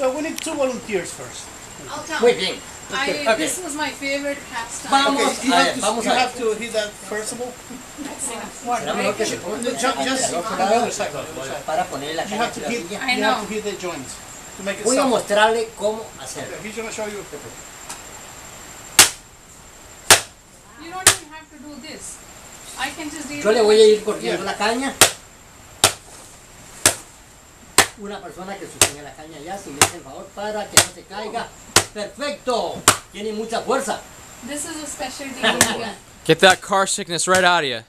So we need two volunteers first. I'll tell Muy you. bien. I, Okay. This was my favorite pastime. Vamos. Okay, you a have ver, to, vamos you a ver. have to hit that first of all. Just on the other side, para poner la You have to hit, you have to hit the joints to make it Voy a mostrarle cómo hacerlo. Okay, he's gonna show you. You don't even have to do this. I can just do Yo le voy a ir corriendo la caña. Una persona que sostiene la caña ya, si me hace el favor, para que no se caiga. Perfecto. Tiene mucha fuerza. This is a specialty in India Get that car sickness right out of you.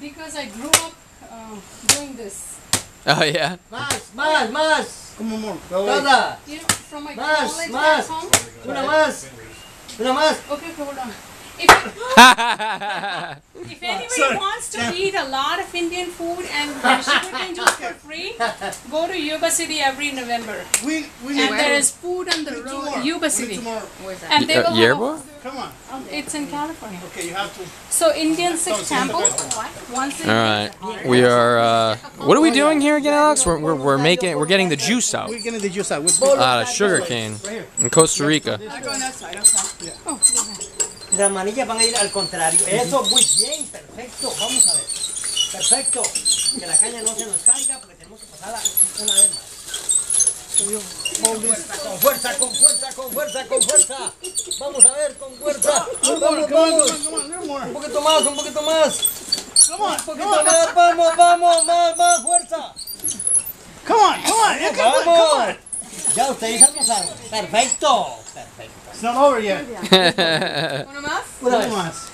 because I grew up uh, doing this. Oh yeah. Más, más, más. Come on, more. Go away. Toda. You know, from my Más, college más. home. Una más. Una más. Okay, okay, hold on. If, if anybody Sorry. wants to eat a lot of Indian food and have sugarcane juice for free, go to Yuba City every November. We we need And there is food on the we need two road, more. Yuba City. more. And they Uh, will Yerba? a- Come on. It's in California. Okay, you have to. So Indian Sikh Don't temple, once All right. We are. Uh, what are we doing here again, Alex? We're, we're, we're making. We're getting the juice out. We're getting the juice out. We're Out of sugar cane in Costa Rica. Las manillas van a ir al contrario. Eso, muy bien, perfecto. Vamos a ver. Perfecto. Que la caña no se nos caiga porque tenemos que pasarla una vez más. Con fuerza, con fuerza, con fuerza, con fuerza. Vamos a ver, con fuerza. Vamos, vamos. Un poquito más, un poquito más. Come on, Un come poquito on, más, vamos, vamos, más, más fuerza. come on, come on. Vamos. Ya ustedes almozaron. Perfecto. Perfecto. It's not over yet. Una más? Una One vez. más.